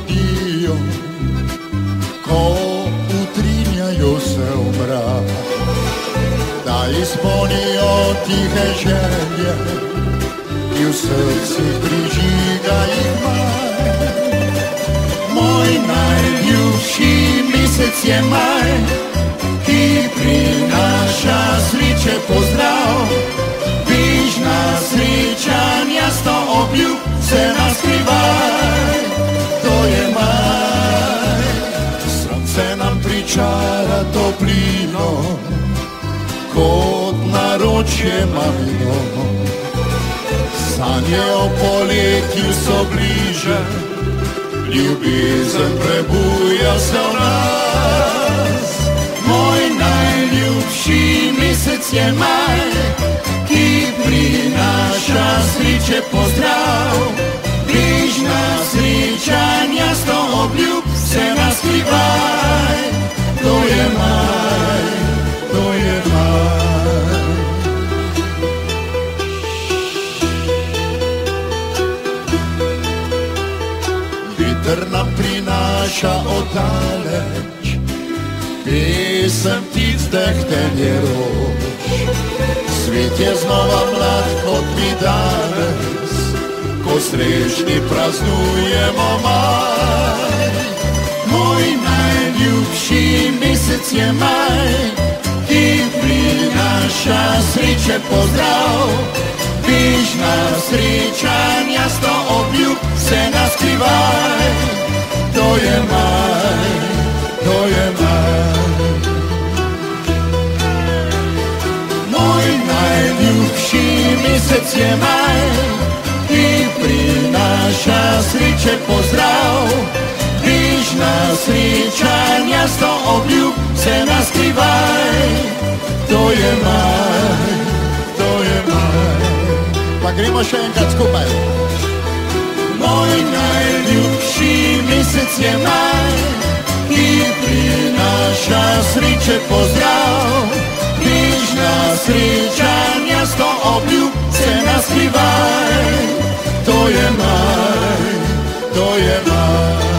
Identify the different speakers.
Speaker 1: lubijo, ko utrinjajo se v mrak, da izpolnijo tihe želje i v srci prižiga jih maj. Moj najljubši mesec je maj, pričara toplino, kot naročje mamino. Sanje o poletju so bliže, ljubezen prebuja se v nas. Moj najljubši mesec je maj, ki prinaša sreče pozdrav. Viter nam prinaša oddaleč, pesem ptic dehtenje rož. Svet je znova mlad kot mi danes, ko srečni praznujemo maj. Moj najljubši mesec je maj, ki prinaša sreče pozdrav. Vižna srečanja sto Mesec je maj i prináša sriče pozdrav. Když na sričania sto obľúb se naskrývaj. To je maj, to je maj. pak gremo še enkrat skupaj. Môj najljubší mesec je maj i prináša sriče pozdrav. Když na sričania to obľúb se naspívaj, to je maj, to je maj.